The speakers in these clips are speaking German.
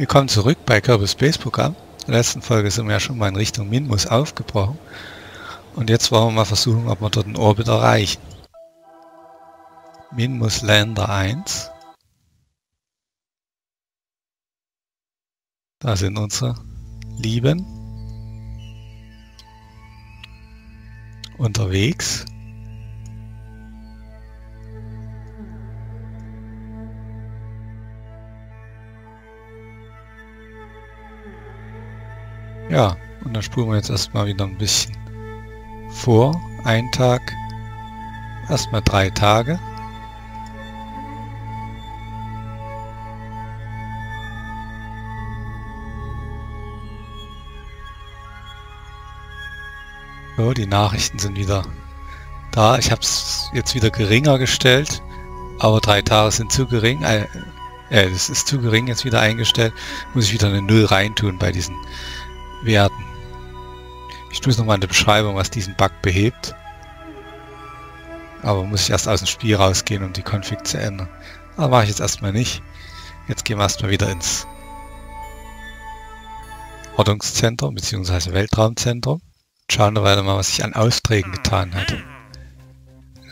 Willkommen zurück bei Kerbal Space Programm. In der letzten Folge sind wir ja schon mal in Richtung Minmus aufgebrochen. Und jetzt wollen wir mal versuchen, ob wir dort einen Orbit erreichen. Minmus Lander 1. Da sind unsere Lieben. Unterwegs. Ja, und dann spulen wir jetzt erstmal wieder ein bisschen vor. Ein Tag, erstmal drei Tage. So, die Nachrichten sind wieder da. Ich habe es jetzt wieder geringer gestellt, aber drei Tage sind zu gering. Äh, äh, das ist zu gering jetzt wieder eingestellt. Muss ich wieder eine Null reintun bei diesen Werten. Ich tue es nochmal in der Beschreibung, was diesen Bug behebt. Aber muss ich erst aus dem Spiel rausgehen, um die Config zu ändern. Aber mache ich jetzt erstmal nicht. Jetzt gehen wir erstmal wieder ins Ordnungszentrum bzw. Weltraumzentrum. Schauen wir weiter mal, was sich an Aufträgen getan hat.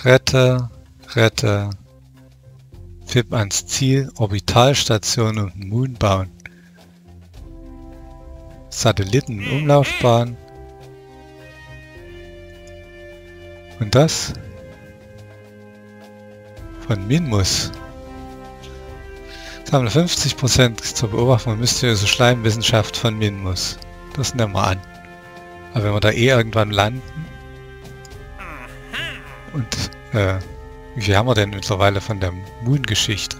Rette, rette, FIP ans Ziel, Orbitalstation und Moon bauen. Satellitenumlaufbahn. Und das von Minmus. Sammle 50% zur Beobachtung von mysteriöse Schleimwissenschaft von Minmus. Das nehmen wir an. Aber wenn wir da eh irgendwann landen und äh, wie viel haben wir denn mittlerweile von der Moon-Geschichte?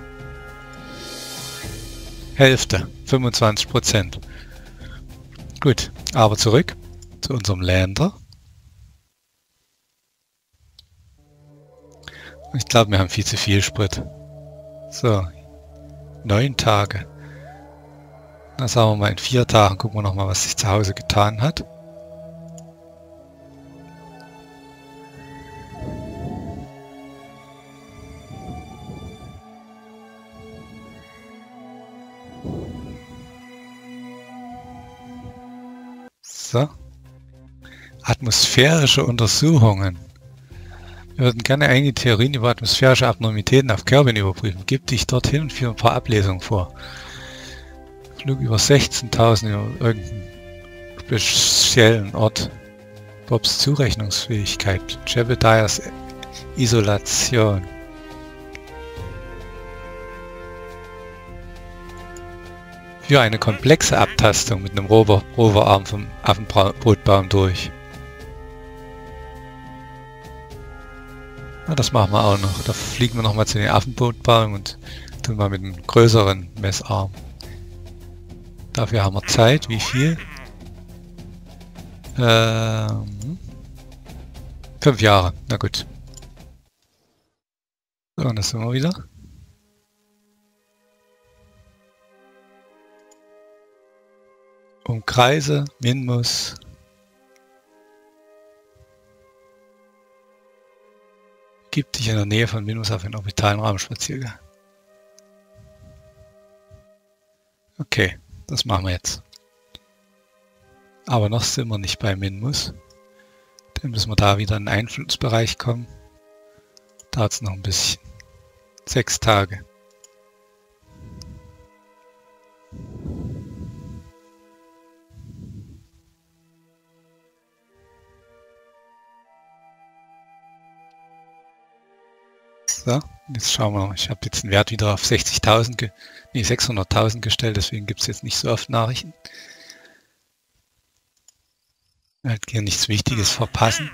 Hälfte, 25%. Gut, aber zurück zu unserem Lander. Ich glaube, wir haben viel zu viel Sprit. So, neun Tage. Dann sagen wir mal in vier Tagen, gucken wir nochmal, was sich zu Hause getan hat. So. Atmosphärische Untersuchungen. Wir würden gerne einige Theorien über atmosphärische Abnormitäten auf Kerbin überprüfen. Gib dich dorthin und führe ein paar Ablesungen vor. Flug über 16.000 über irgendeinen speziellen Ort. Bobs Zurechnungsfähigkeit. Jebediahs Isolation. Für eine komplexe Abtastung mit einem Rover Roverarm vom Affenbrotbaum durch. Na, das machen wir auch noch. Da fliegen wir nochmal zu den Affenbrotbaum und tun wir mit einem größeren Messarm. Dafür haben wir Zeit. Wie viel? Ähm, fünf Jahre. Na gut. So, und das sind wir wieder. Umkreise Minmus Gib dich in der Nähe von Minus auf einen orbitalen Raumspaziergang. Okay, das machen wir jetzt. Aber noch sind wir nicht bei Minmus. Dann müssen wir da wieder in den Einflussbereich kommen. Dauert es noch ein bisschen. Sechs Tage. So, jetzt schauen wir. Ich habe jetzt den Wert wieder auf 60.000, nee 600.000 gestellt, deswegen gibt es jetzt nicht so oft Nachrichten. Halt hier nichts Wichtiges verpassen.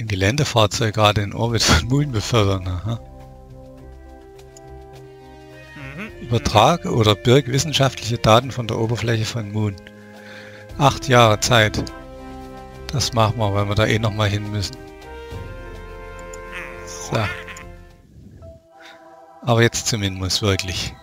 Ein Geländefahrzeug gerade in Orbit von Moon befördern. Aha. Übertrage oder birg wissenschaftliche Daten von der Oberfläche von Moon. Acht Jahre Zeit. Das machen wir, weil wir da eh noch mal hin müssen. So. Aber jetzt zum Minmus wirklich.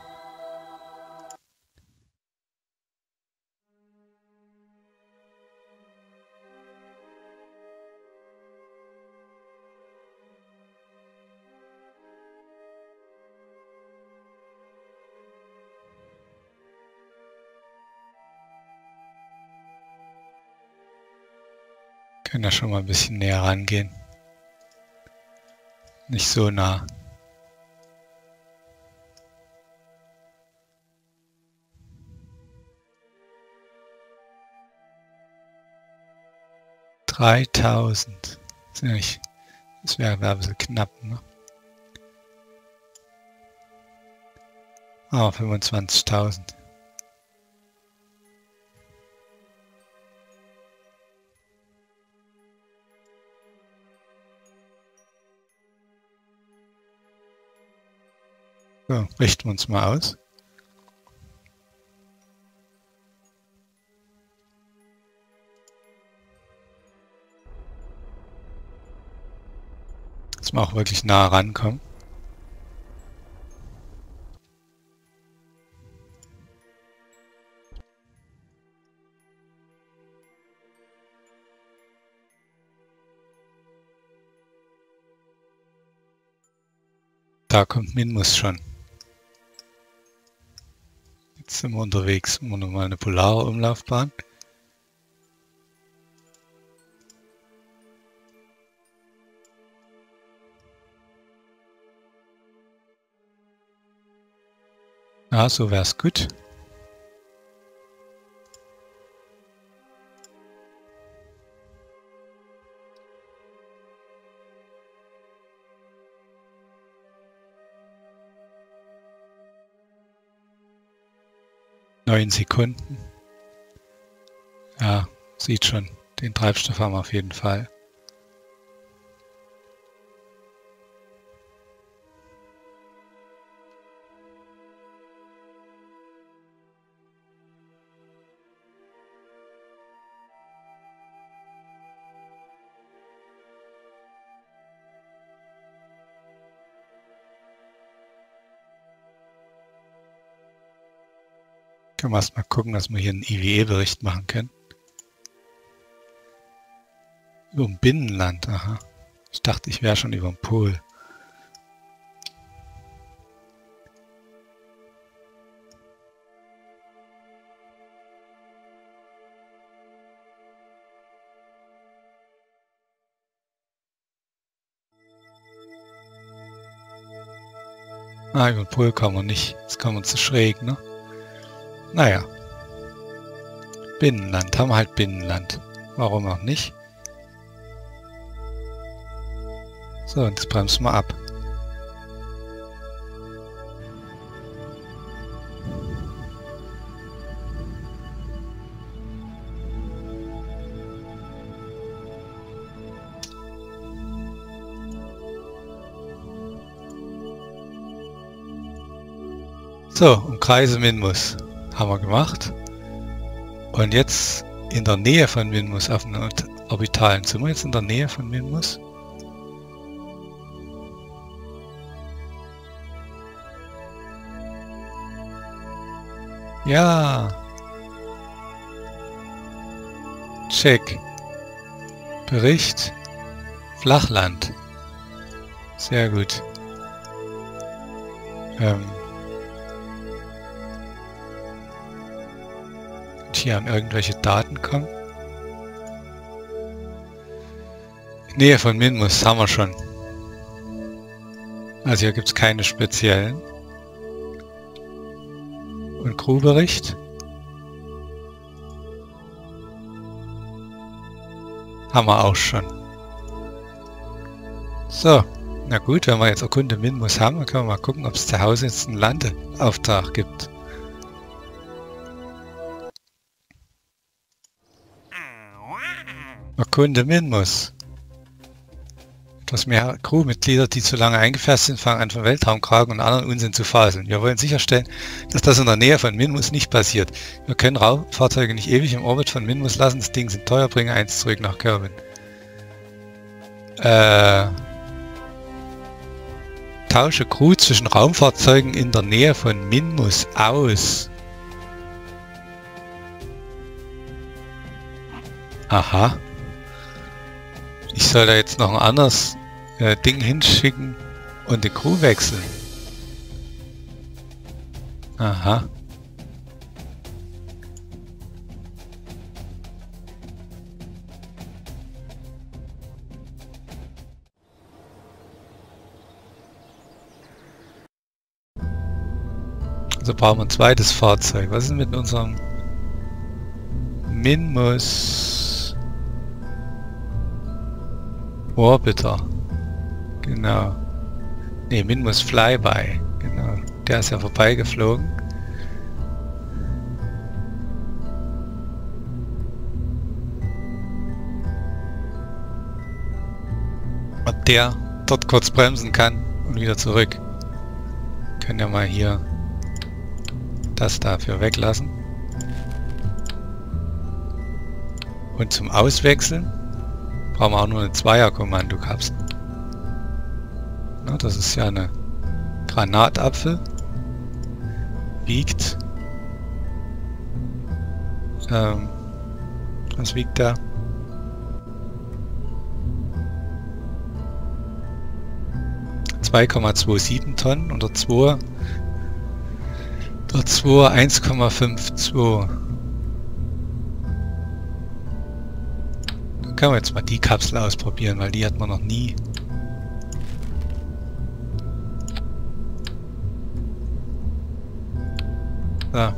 Können ja schon mal ein bisschen näher rangehen. Nicht so nah. Dreitausend. Das wäre wär ein bisschen knapp, ne? Ah, 25.000. So, richten wir uns mal aus. Dass wir auch wirklich nah rankommen. Da kommt Minmus schon. Sind wir unterwegs. Wir nochmal eine polare Umlaufbahn. Ja, so wäre es gut. Neun Sekunden. Ja, sieht schon. Den Treibstoff haben wir auf jeden Fall. Können wir erst mal gucken, dass wir hier einen IWE-Bericht machen können. Über ein Binnenland, aha. Ich dachte, ich wäre schon über dem Pol. Ah, über den Pol kommen wir nicht. Das kommen wir zu schräg, ne? Naja. Binnenland, haben halt Binnenland. Warum auch nicht? So, und jetzt bremsen wir ab. So, umkreise Minmus haben wir gemacht. Und jetzt in der Nähe von Minmus auf einem Orbitalen. Wir jetzt in der Nähe von Minmus? Ja. Check. Bericht. Flachland. Sehr gut. Ähm. Hier an irgendwelche Daten kommen. Nähe von Minmus haben wir schon. Also hier gibt es keine speziellen. Und Crewbericht. Haben wir auch schon. So, na gut, wenn wir jetzt Erkunde Minmus haben, dann können wir mal gucken, ob es zu Hause jetzt einen Landeauftrag gibt. Erkunde Minmus. Etwas mehr Crewmitglieder, die zu lange eingefasst sind, fangen an vom Weltraumkragen und anderen Unsinn zu faseln. Wir wollen sicherstellen, dass das in der Nähe von Minmus nicht passiert. Wir können Raumfahrzeuge nicht ewig im Orbit von Minmus lassen. Das Ding sind teuer, bringe eins zurück nach Kerbin. Äh, tausche Crew zwischen Raumfahrzeugen in der Nähe von Minmus aus. Aha. Ich soll da jetzt noch ein anderes äh, Ding hinschicken und die Crew wechseln. Aha. Also brauchen wir ein zweites Fahrzeug. Was ist mit unserem Minmus? Orbiter? Genau. Ne, Minmus Flyby. Genau. Der ist ja vorbeigeflogen. Ob der dort kurz bremsen kann und wieder zurück. Können ja mal hier das dafür weglassen. Und zum Auswechseln brauchen wir auch nur eine Zweier-Kommandokapsel. das ist ja eine Granatapfel. Wiegt. Ähm, was wiegt der? 2,27 Tonnen und der 2 der 2 1,52. Können wir jetzt mal die Kapsel ausprobieren, weil die hat man noch nie. So.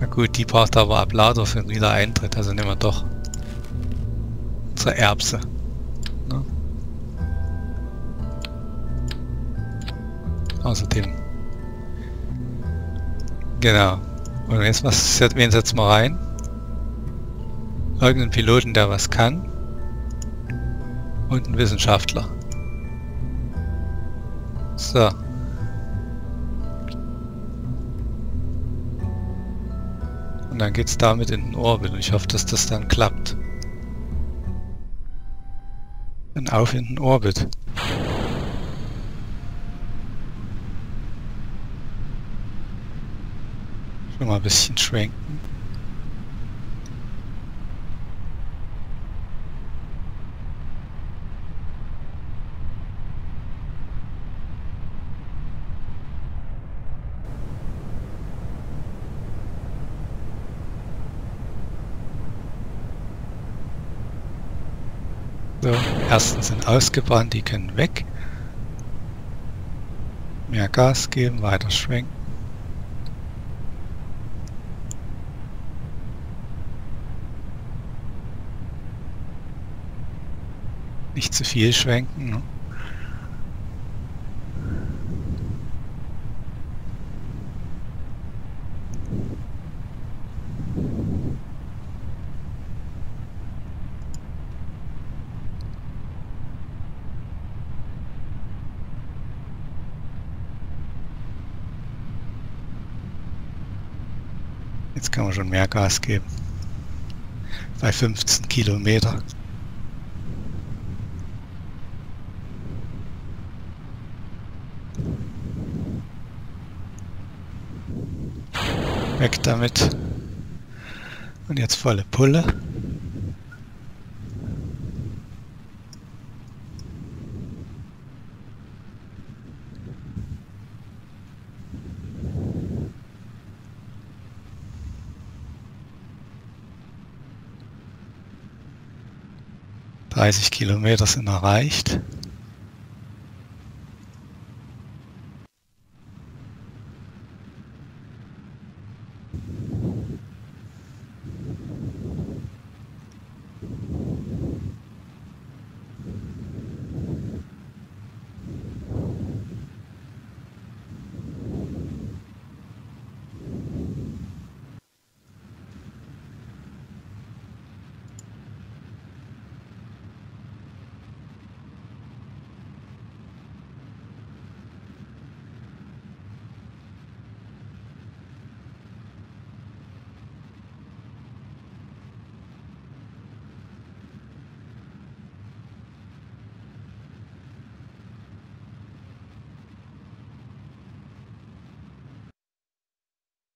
Na gut, die braucht aber Ablader für den Wiedereintritt, also nehmen wir doch unsere Erbse. Außerdem. Genau. Und jetzt was wen setzen wir rein? Irgendeinen Piloten, der was kann. Und einen Wissenschaftler. So. Und dann geht's damit in den Orbit und ich hoffe, dass das dann klappt. Dann auf in den Orbit. Schon mal ein bisschen schwenken. So, ersten sind ausgebrannt, die können weg. Mehr Gas geben, weiter schwenken. Nicht zu viel schwenken. Ne? Jetzt kann man schon mehr Gas geben. Bei 15 Kilometer. Weg damit. Und jetzt volle Pulle. Dreißig Kilometer sind erreicht.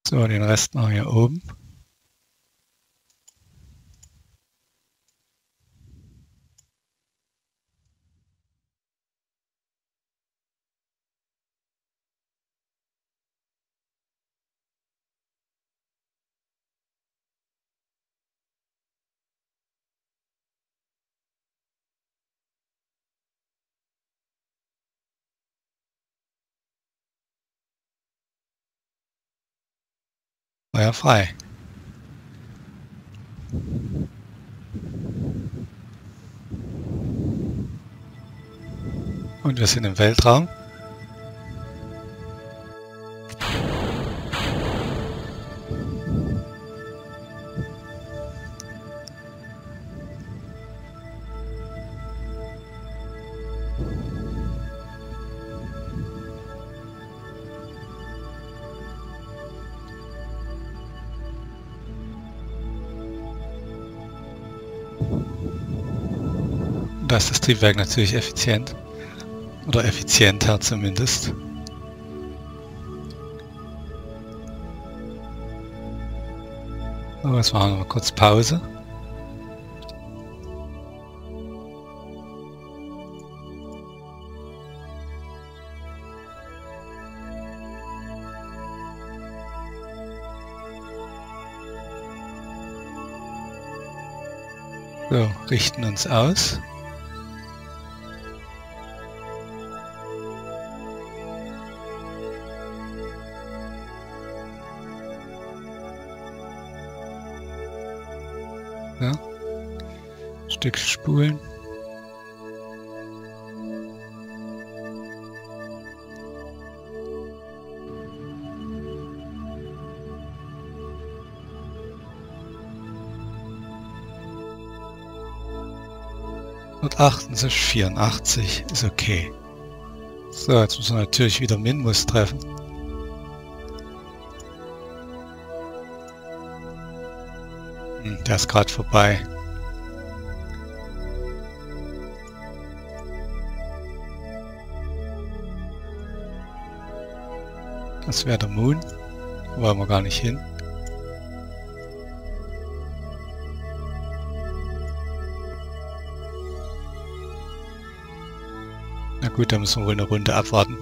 So, den Rest noch hier oben. Feuer frei. Und wir sind im Weltraum. Triebwerk natürlich effizient. Oder effizienter zumindest. So, jetzt machen wir mal kurz Pause. So, richten uns aus. Stück spulen. Und 78, 84 ist okay. So, jetzt müssen wir natürlich wieder Minmus treffen. Hm, der ist gerade vorbei. Das wäre der Moon. Wollen wir gar nicht hin. Na gut, dann müssen wir wohl eine Runde abwarten.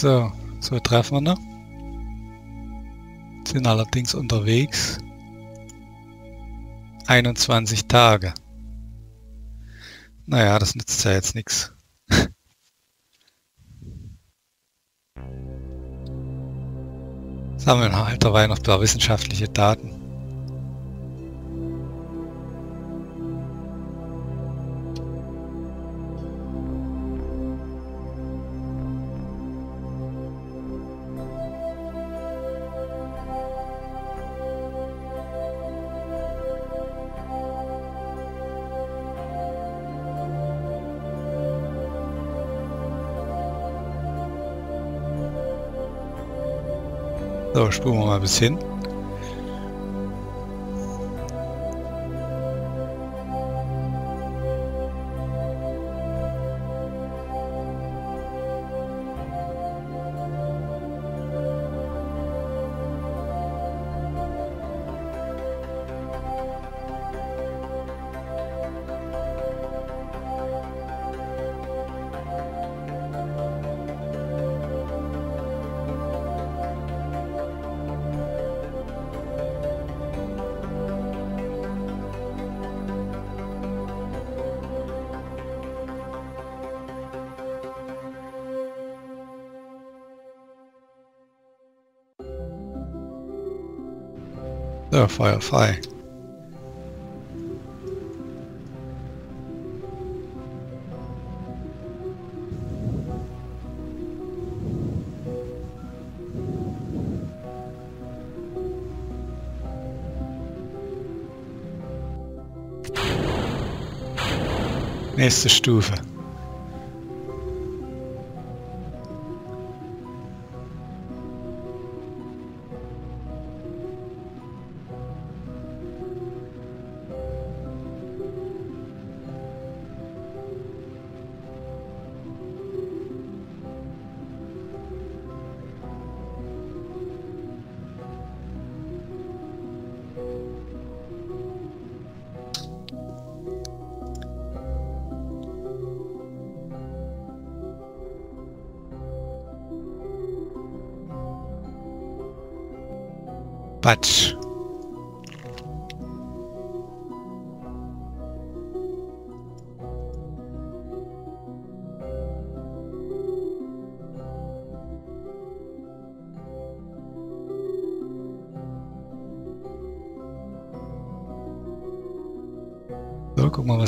So, so treffen wir noch. Sind allerdings unterwegs. 21 Tage. Naja, das nützt ja jetzt nichts. Sammeln ein paar wissenschaftliche Daten. So, spulen wir mal bis hin. Frei. Nächste Stufe.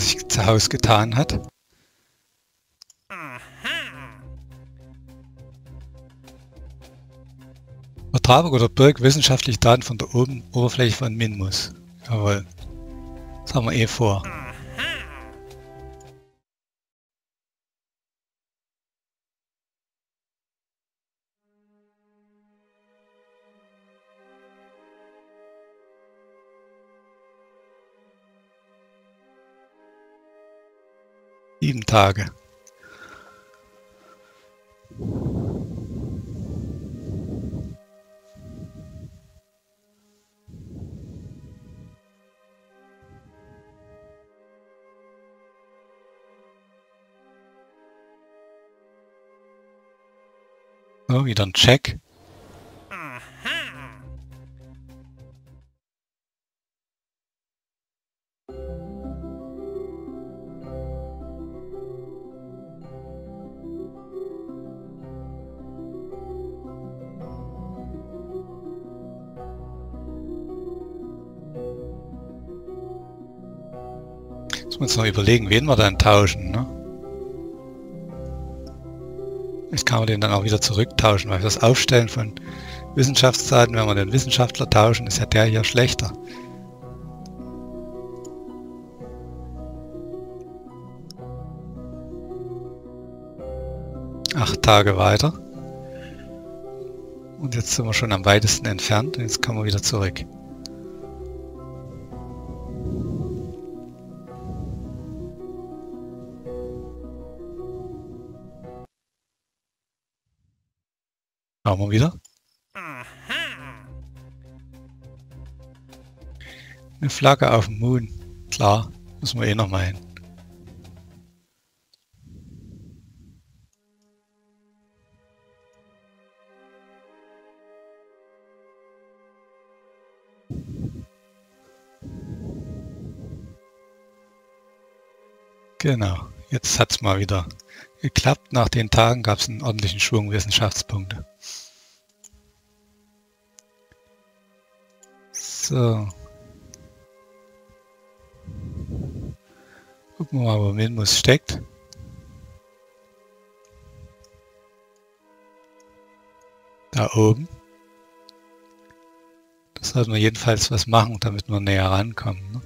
Was sich zu Hause getan hat. Übertragung oder Birk wissenschaftliche Daten von der oben Oberfläche von Minmus. Jawohl. Das haben wir eh vor. Sieben Tage. So, wieder ein Check. Jetzt noch überlegen, wen wir dann tauschen. Ne? Jetzt kann man den dann auch wieder zurücktauschen, weil das Aufstellen von Wissenschaftsdaten, wenn wir den Wissenschaftler tauschen, ist ja der hier schlechter. Acht Tage weiter. Und jetzt sind wir schon am weitesten entfernt und jetzt kommen wir wieder zurück. Schauen wir wieder. Eine Flagge auf dem Moon. Klar, müssen wir eh noch mal hin. Genau, jetzt hat es mal wieder geklappt. Nach den Tagen gab es einen ordentlichen Schwung Wissenschaftspunkte. So. Gucken wir mal, wo Minmus steckt. Da oben. Das sollten wir jedenfalls was machen, damit wir näher rankommen. Ne?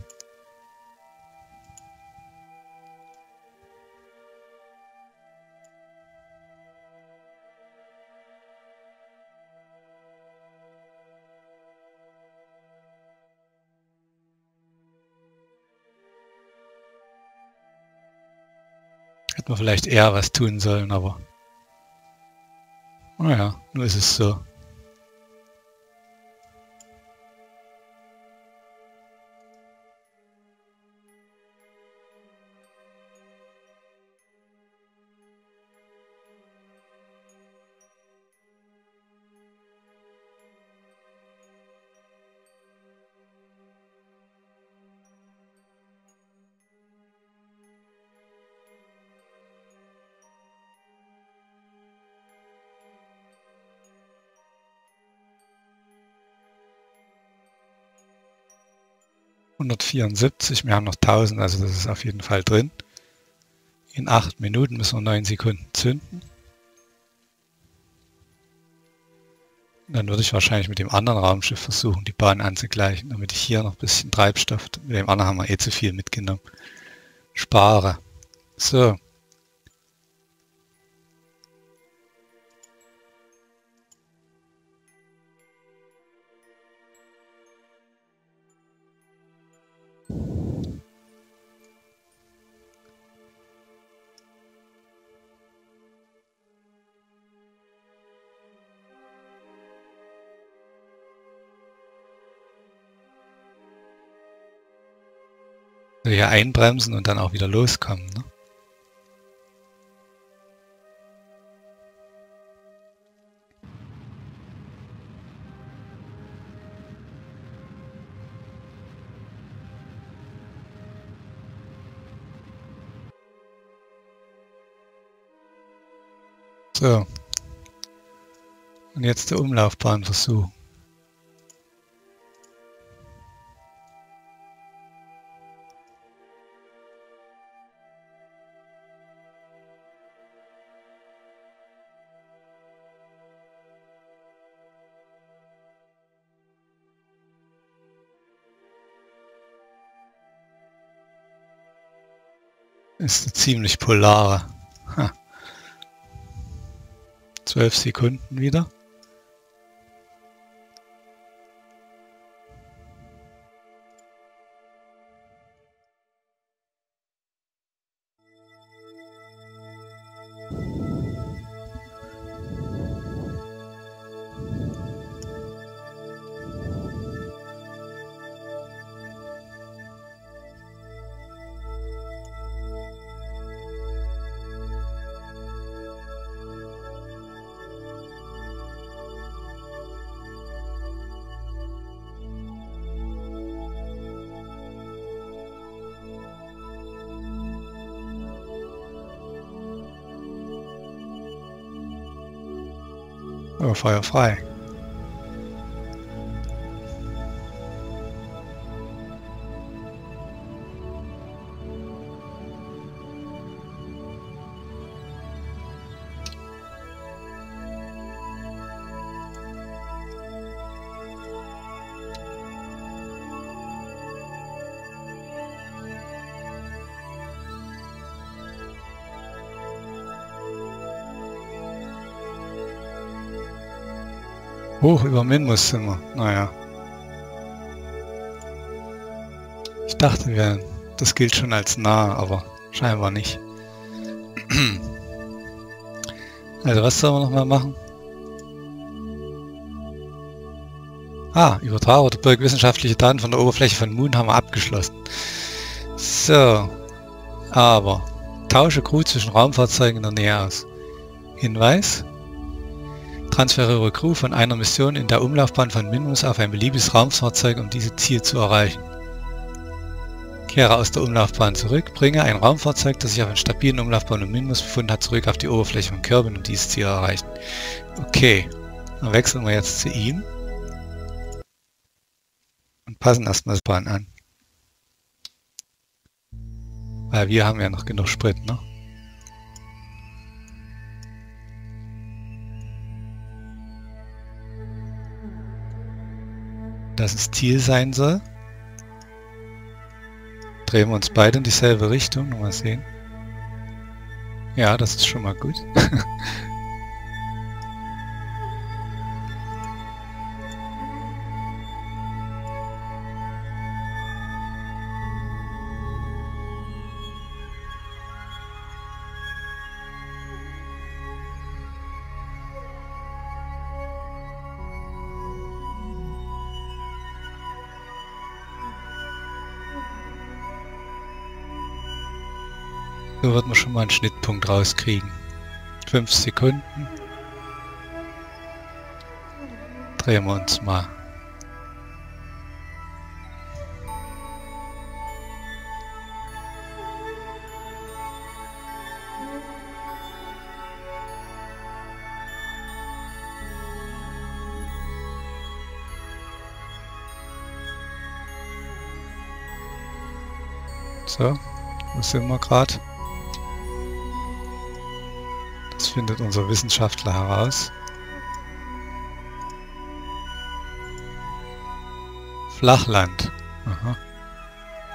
Hätten wir vielleicht eher was tun sollen, aber naja, nur ist es so. Hundertvierundsiebzig, wir haben noch 1000, also das ist auf jeden Fall drin. In 8 Minuten müssen wir 9 Sekunden zünden. Dann würde ich wahrscheinlich mit dem anderen Raumschiff versuchen, die Bahn anzugleichen, damit ich hier noch ein bisschen Treibstoff, mit dem anderen haben wir eh zu viel mitgenommen, spare. So. Nur hier einbremsen und dann auch wieder loskommen. Ne? So. Und jetzt der Umlaufbahnversuch. Ist eine ziemlich polare. Ha. 12 Sekunden wieder. Oh, Feuer Hoch über wir. Naja. Ich dachte, wir, das gilt schon als nah, aber scheinbar nicht. Also was sollen wir noch mal machen? Ah, Übertragung der Birk wissenschaftliche Daten von der Oberfläche von Moon haben wir abgeschlossen. So. Aber tausche Crew zwischen Raumfahrzeugen in der Nähe aus. Hinweis. Transferiere Crew von einer Mission in der Umlaufbahn von Minmus auf ein beliebiges Raumfahrzeug, um dieses Ziel zu erreichen. Kehre aus der Umlaufbahn zurück, bringe ein Raumfahrzeug, das sich auf einer stabilen Umlaufbahn um Minmus befunden hat, zurück auf die Oberfläche von Kerbin, um dieses Ziel erreichen. Okay, dann wechseln wir jetzt zu ihm und passen erstmal das Bahn an. Weil wir haben ja noch genug Sprit, ne? Dass es Ziel sein soll. Drehen wir uns beide in dieselbe Richtung. Mal sehen. Ja, das ist schon mal gut. So wird man schon mal einen Schnittpunkt rauskriegen. 5 Sekunden. Drehen wir uns mal. So, wo sind wir gerade? Findet unser Wissenschaftler heraus. Flachland. Aha.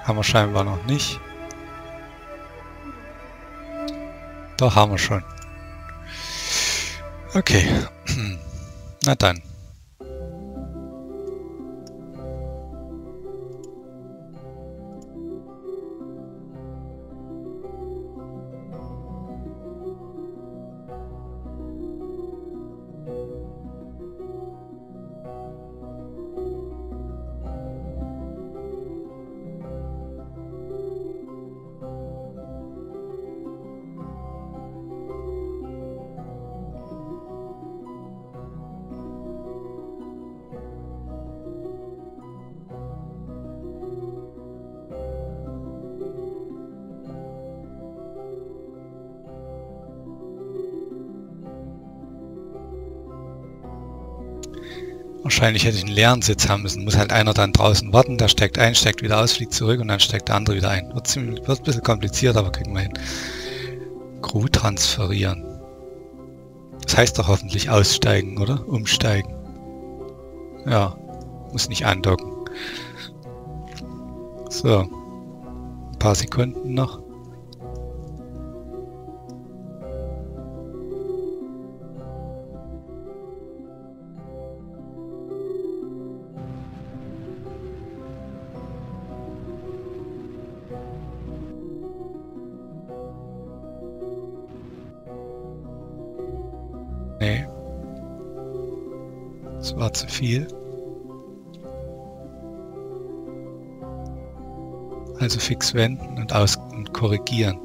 Haben wir scheinbar noch nicht. Doch, haben wir schon. Okay. Na dann. Wahrscheinlich hätte ich einen leeren Sitz haben müssen. Muss halt einer dann draußen warten, der steckt ein, steckt wieder aus, fliegt zurück und dann steckt der andere wieder ein. Wird, ziemlich, wird ein bisschen kompliziert, aber kriegen wir hin. Crew transferieren. Das heißt doch hoffentlich aussteigen, oder? Umsteigen. Ja, muss nicht andocken. So. Ein paar Sekunden noch. War zu viel. Also fix wenden und aus und korrigieren.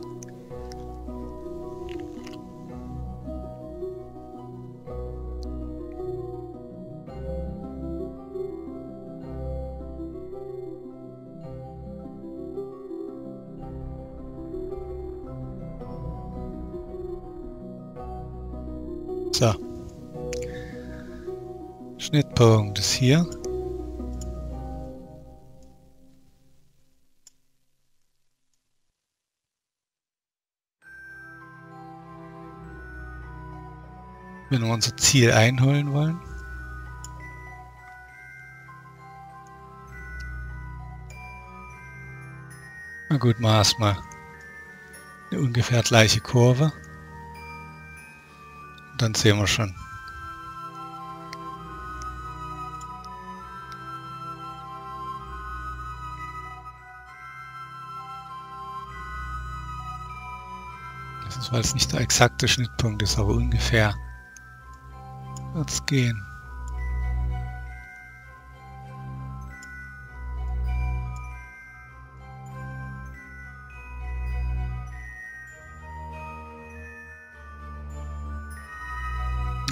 Schnittpunkt ist hier. Wenn wir unser Ziel einholen wollen. Na gut, mal erstmal eine ungefähr gleiche Kurve. Dann sehen wir schon. Das weil es nicht der exakte Schnittpunkt ist, aber ungefähr wird es gehen.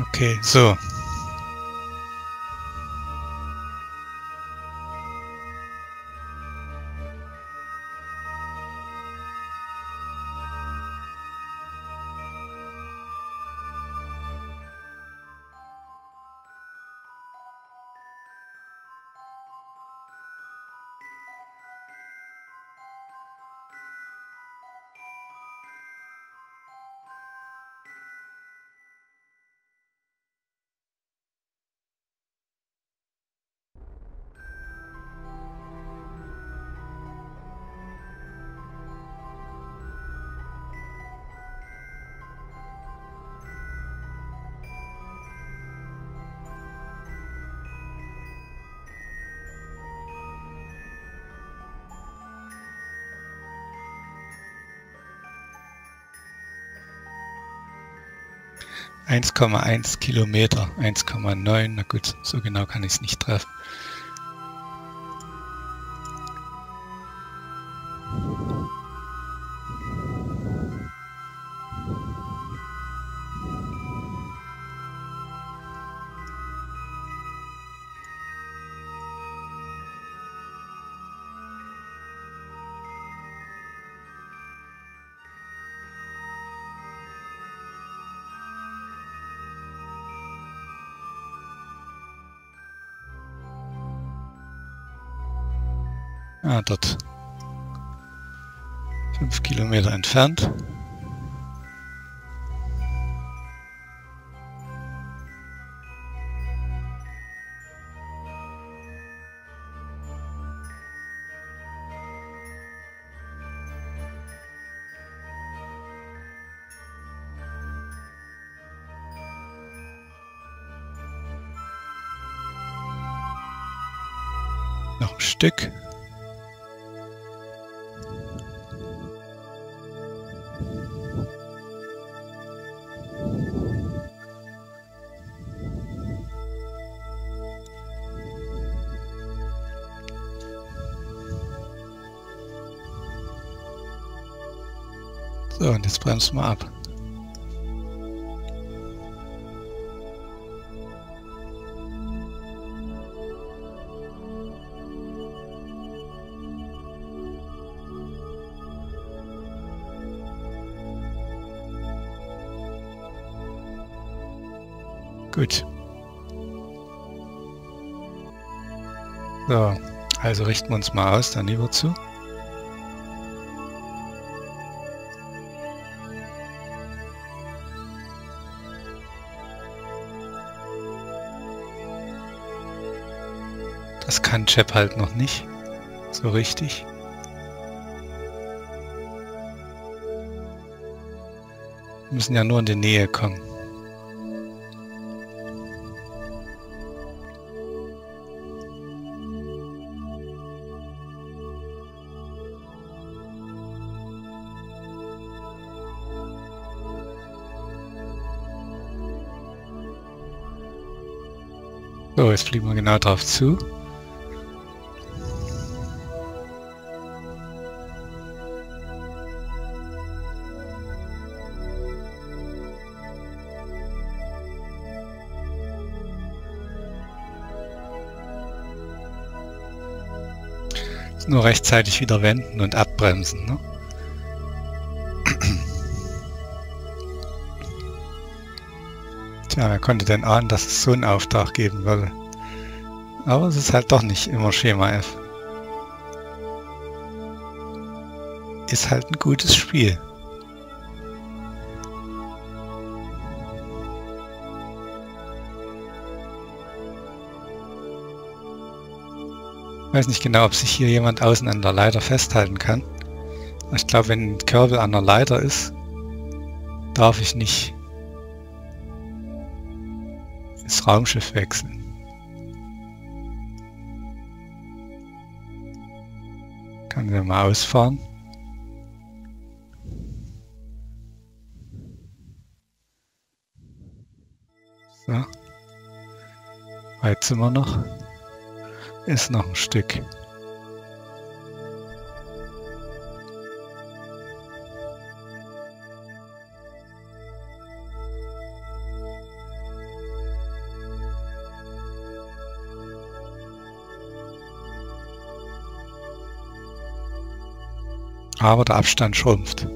Okay, so. Eins Komma eins Kilometer, eins Komma neun. na gut, so genau kann ich es nicht treffen. Ah, dort. Fünf Kilometer entfernt. Noch ein Stück. Bremsen wir ab. Gut. So, also richten wir uns mal aus, dann lieber zu. Kann Chap halt noch nicht so richtig. Wir müssen ja nur in die Nähe kommen. So, jetzt fliegen wir genau drauf zu. Nur rechtzeitig wieder wenden und abbremsen. Ne? Tja, wer konnte denn ahnen, dass es so einen Auftrag geben würde? Aber es ist halt doch nicht immer Schema F. Ist halt ein gutes Spiel. Weiß nicht genau, ob sich hier jemand außen an der Leiter festhalten kann. Ich glaube, wenn ein Körbel an der Leiter ist, darf ich nicht ins Raumschiff wechseln. Kann wir mal ausfahren. So. Weit sind wir noch ist noch ein Stück. Aber der Abstand schrumpft.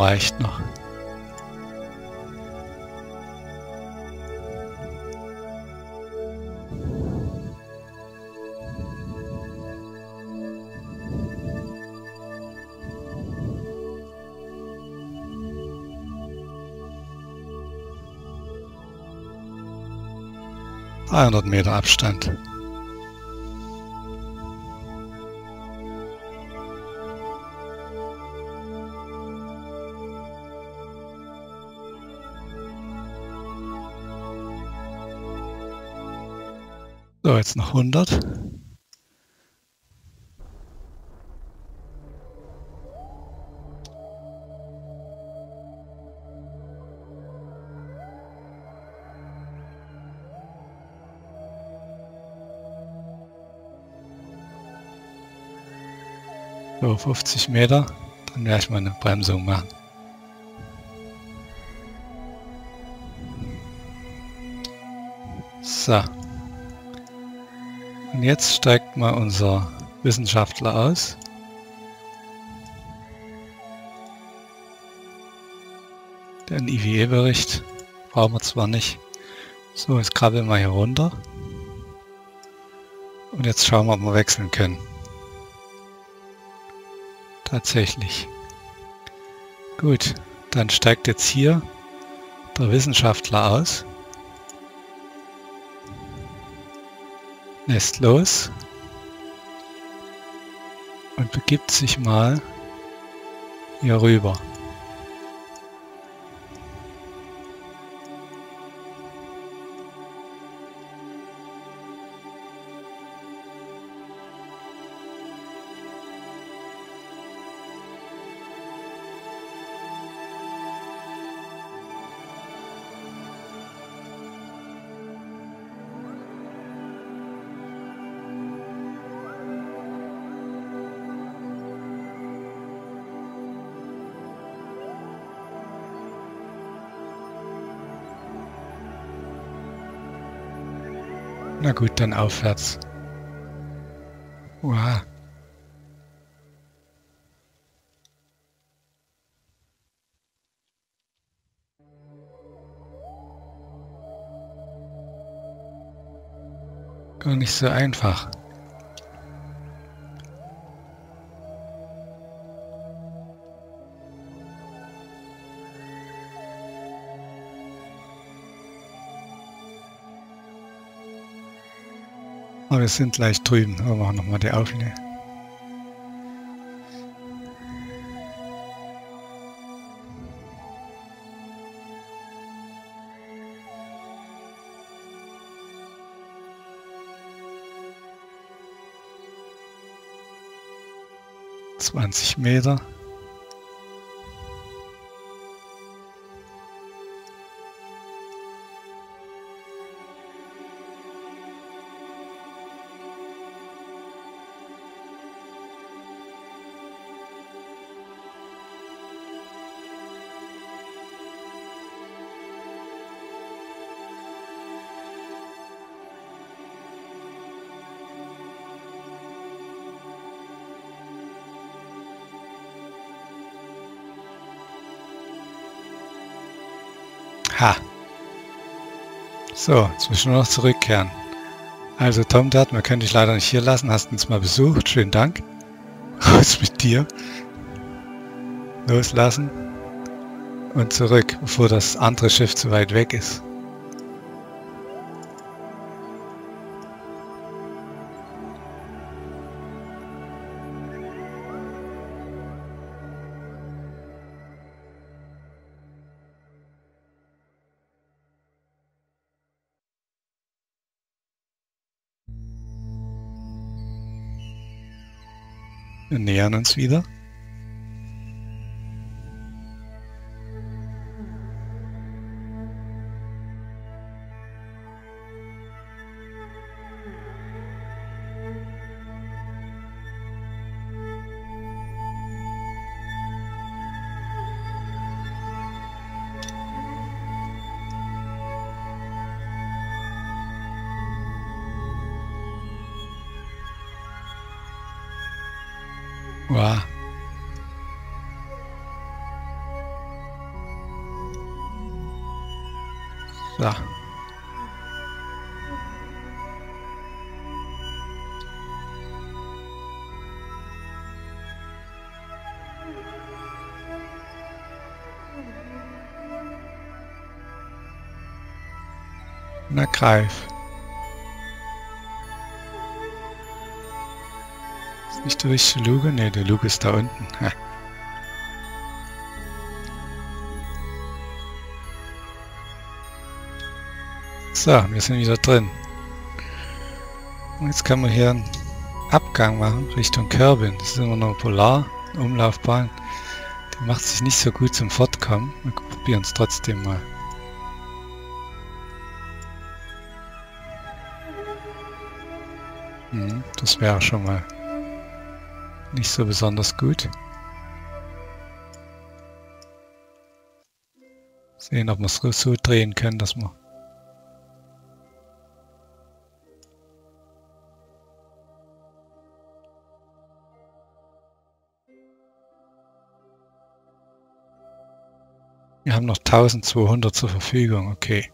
Reicht noch. Dreihundert Meter Abstand. So, jetzt noch 100. So, 50 Meter. Dann werde ich mal eine Bremsung machen. So. Und jetzt steigt mal unser Wissenschaftler aus. Den IWE-Bericht brauchen wir zwar nicht. So, jetzt krabbeln wir hier runter. Und jetzt schauen wir, ob wir wechseln können. Tatsächlich. Gut, dann steigt jetzt hier der Wissenschaftler aus. Lässt los und begibt sich mal hier rüber. Gut, dann aufwärts. Wow. Gar nicht so einfach. Aber wir sind gleich drüben. Wir machen nochmal die Aufnahme. Zwanzig Meter. So, jetzt müssen wir noch zurückkehren. Also Tom Dart, man könnte dich leider nicht hier lassen, hast uns mal besucht, schönen Dank. Raus mit dir. Loslassen. Und zurück, bevor das andere Schiff zu weit weg ist. Wir nähern uns wieder. Wow. So. Na greif. Nicht die richtige Luke? Ne, die Luke ist da unten. Ha. So, wir sind wieder drin. Und jetzt kann man hier einen Abgang machen Richtung Kerbin. Das ist immer noch Polar, Umlaufbahn. Die macht sich nicht so gut zum Fortkommen. Wir probieren es trotzdem mal. Hm, das wäre schon mal nicht so besonders gut. Sehen, ob wir es so drehen können, dass wir Wir haben noch 1200 zur Verfügung, okay.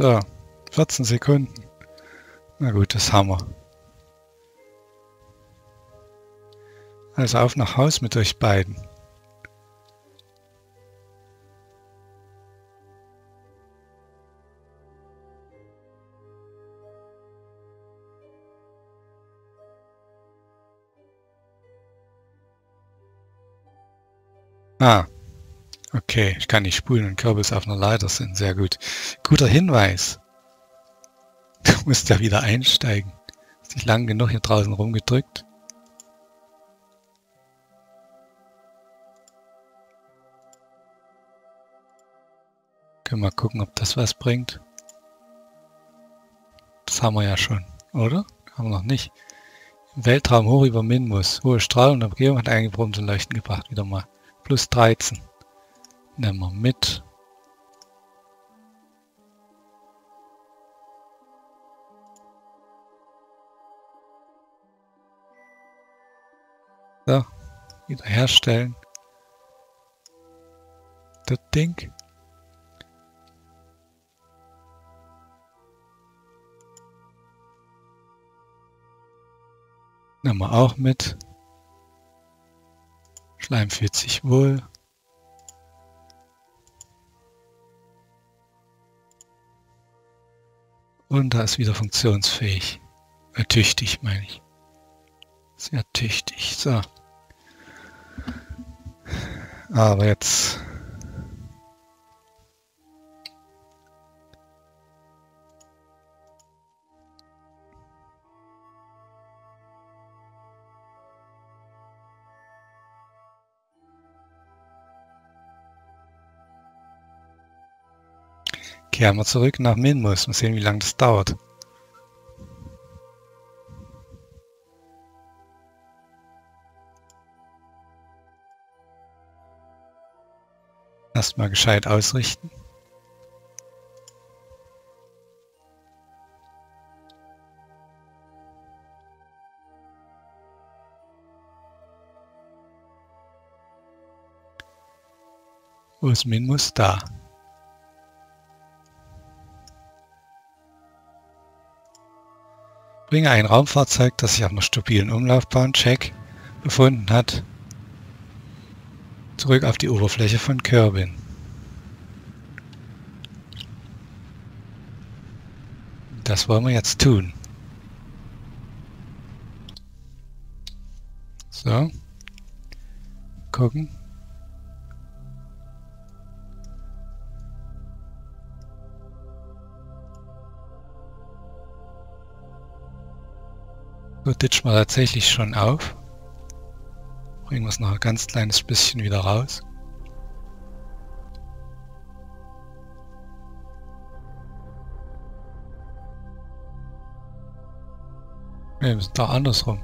So, 14 Sekunden. Na gut, das haben wir. Also auf nach Haus mit euch beiden. Ah okay. Ich kann nicht spulen und Kürbis auf einer Leiter sind. Sehr gut. Guter Hinweis. Du musst ja wieder einsteigen. Hast dich lang genug hier draußen rumgedrückt. Können wir mal gucken, ob das was bringt. Das haben wir ja schon, oder? Haben wir noch nicht. Im Weltraum hoch über Minmus. Hohe Strahlung und Umgebung hat eingebrochen zum Leuchten gebracht. Wieder mal. Plus 13. Nehmen wir mit. So. Wiederherstellen. Das Ding. Nehmen wir auch mit. Schleim fühlt sich wohl. Und da ist wieder funktionsfähig. Äh, tüchtig, meine ich. Sehr tüchtig. So. Aber jetzt Kehren wir zurück nach Minmus. Mal sehen, wie lange das dauert. Erstmal gescheit ausrichten. Wo ist Minmus? Da. Bringe ein Raumfahrzeug, das sich auf einer stabilen Umlaufbahn Check befunden hat, zurück auf die Oberfläche von Kerbin. Das wollen wir jetzt tun. So. Gucken. So ditchen wir tatsächlich schon auf. Bringen wir es noch ein ganz kleines bisschen wieder raus. Ne, wir sind da andersrum.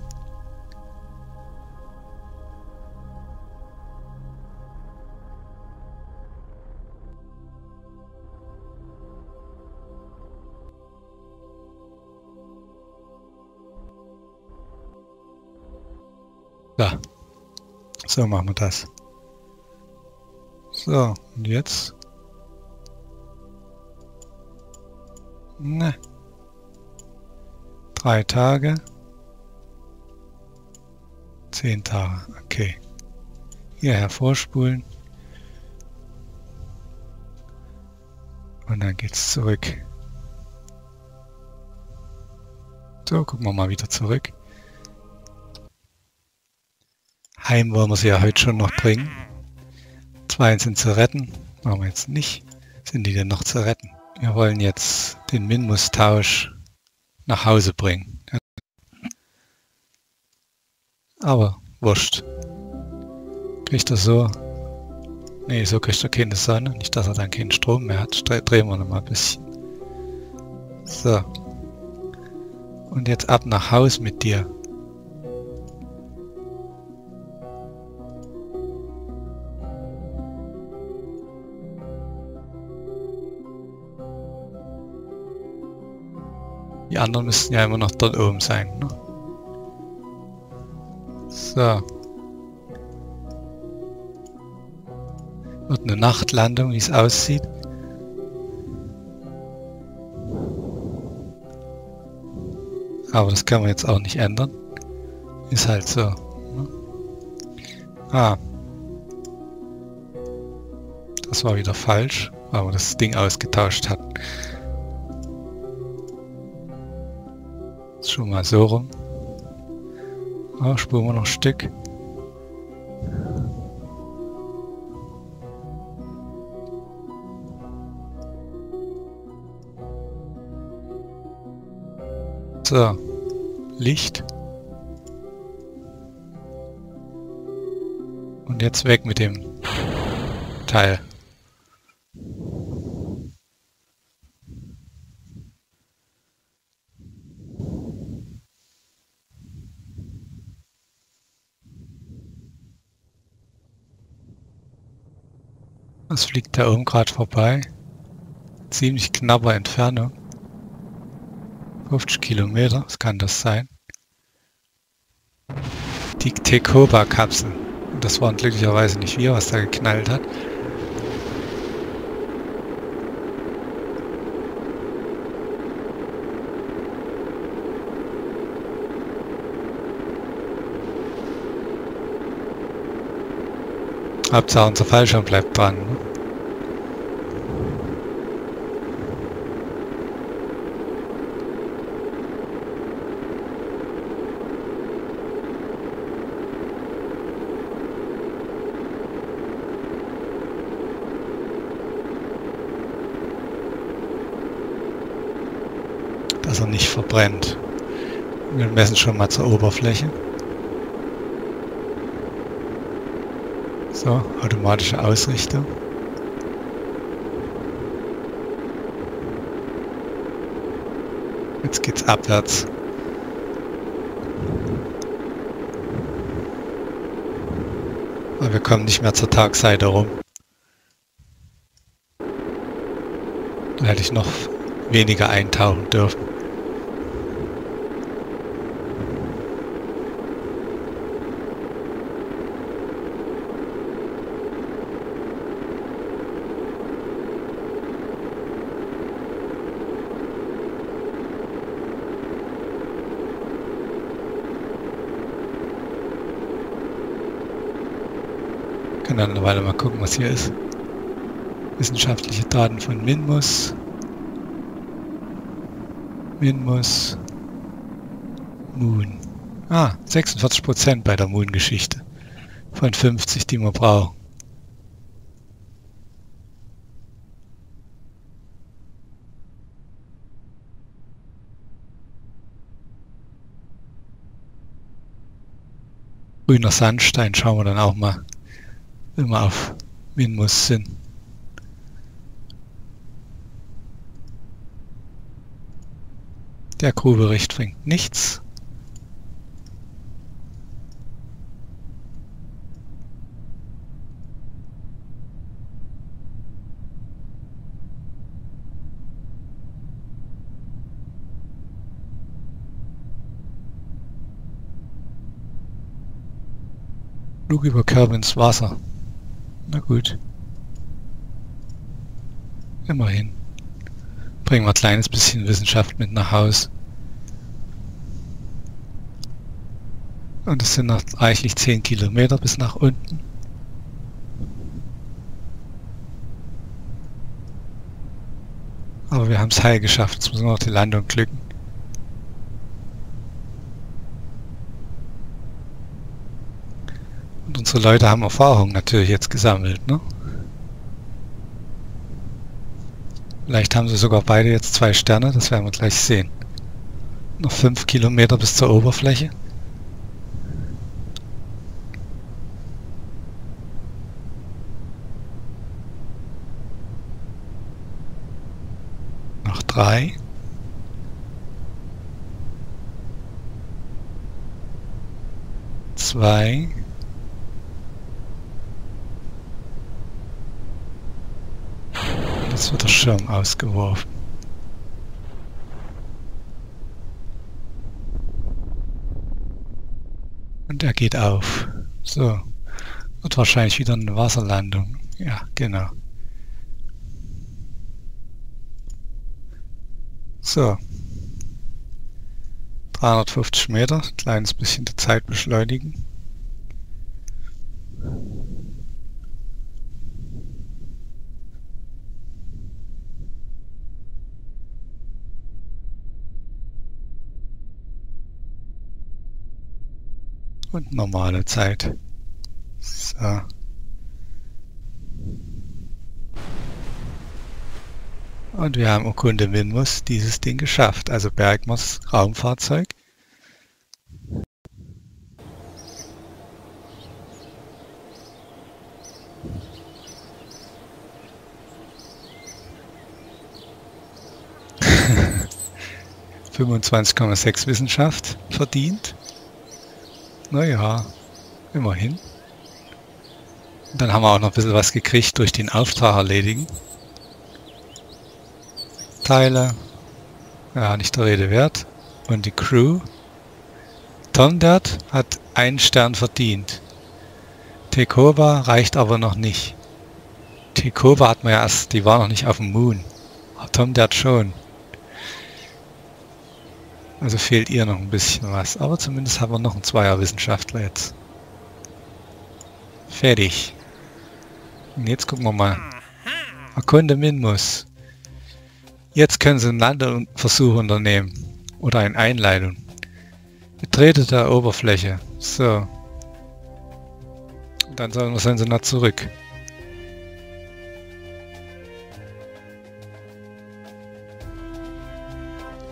So machen wir das. So, und jetzt? Ne. Drei Tage. Zehn Tage, okay. Hier hervorspulen. Und dann geht's zurück. So, gucken wir mal wieder zurück. Heim wollen wir sie ja heute schon noch bringen. Zwei sind zu retten. Machen wir jetzt nicht. Sind die denn noch zu retten? Wir wollen jetzt den Minmus-Tausch nach Hause bringen. Aber wurscht. Kriegt er so... Nee, so kriegt er keine Sonne. Nicht, dass er dann keinen Strom mehr hat. Drehen wir noch mal ein bisschen. So. Und jetzt ab nach Haus mit dir. Die anderen müssten ja immer noch dort oben sein. Ne? So. Wird eine Nachtlandung, wie es aussieht. Aber das kann man jetzt auch nicht ändern. Ist halt so. Ne? Ah. Das war wieder falsch, weil wir das Ding ausgetauscht hatten. schon mal so rum. Ah, spulen wir noch ein Stück. So, Licht. Und jetzt weg mit dem Teil. Da oben gerade vorbei? Ziemlich knapper Entfernung. 50 Kilometer, was kann das sein? Die Tekoba-Kapsel. Das waren glücklicherweise nicht wir, was da geknallt hat. Hauptsache unser Fallschirm bleibt dran. Ne? Dass er nicht verbrennt. Wir messen schon mal zur Oberfläche. So, automatische Ausrichtung. Jetzt geht's abwärts. Aber wir kommen nicht mehr zur Tagseite rum. Da hätte ich noch weniger eintauchen dürfen. Dann eine Weile mal gucken, was hier ist. Wissenschaftliche Daten von Minmus. Minmus. Moon. Ah, 46% bei der Moon-Geschichte. Von 50, die man braucht. Grüner Sandstein schauen wir dann auch mal immer auf Minmus sind. Der Crewbericht bringt nichts. Flug über Körbe ins Wasser. Na gut. Immerhin. Bringen wir ein kleines bisschen Wissenschaft mit nach Haus. Und es sind noch reichlich 10 Kilometer bis nach unten. Aber wir haben es heil geschafft. Jetzt müssen wir noch die Landung glücken. Und unsere Leute haben Erfahrung natürlich jetzt gesammelt, ne? Vielleicht haben sie sogar beide jetzt zwei Sterne, das werden wir gleich sehen. Noch fünf Kilometer bis zur Oberfläche. Noch drei. Zwei. Jetzt wird der Schirm ausgeworfen. Und er geht auf. So. Wird wahrscheinlich wieder eine Wasserlandung. Ja, genau. So. 350 Meter. Kleines bisschen die Zeit beschleunigen. Und normale Zeit. So. Und wir haben Okunde Minmus dieses Ding geschafft. Also Bergmers Raumfahrzeug. ...25,6 Wissenschaft verdient. Naja, immerhin. Dann haben wir auch noch ein bisschen was gekriegt durch den Auftrag erledigen. Teile. Ja, nicht der Rede wert. Und die Crew. Tom Dert hat einen Stern verdient. Tekoba reicht aber noch nicht. Tekoba hat man ja erst, die war noch nicht auf dem Moon. Tom Dert schon. Also fehlt ihr noch ein bisschen was. Aber zumindest haben wir noch einen Zweierwissenschaftler jetzt. Fertig. Und jetzt gucken wir mal. Erkunde Minmus. Jetzt können Sie einen Landeversuch unternehmen. Oder eine Einleitung. Betrete der Oberfläche. So. Und dann sollen, Sie nach zurück.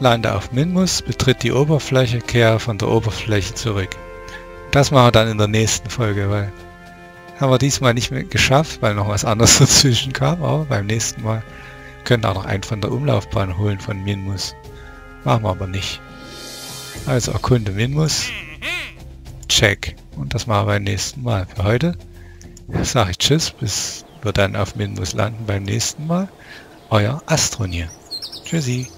Lande auf Minmus, betritt die Oberfläche, kehre von der Oberfläche zurück. Das machen wir dann in der nächsten Folge, weil haben wir diesmal nicht mehr geschafft, weil noch was anderes dazwischen kam, aber beim nächsten Mal können auch noch einen von der Umlaufbahn holen von Minmus. Machen wir aber nicht. Also erkunde Minmus. Check. Und das machen wir beim nächsten Mal. Für heute sage ich Tschüss, bis wir dann auf Minmus landen beim nächsten Mal. Euer Astronier. Tschüssi.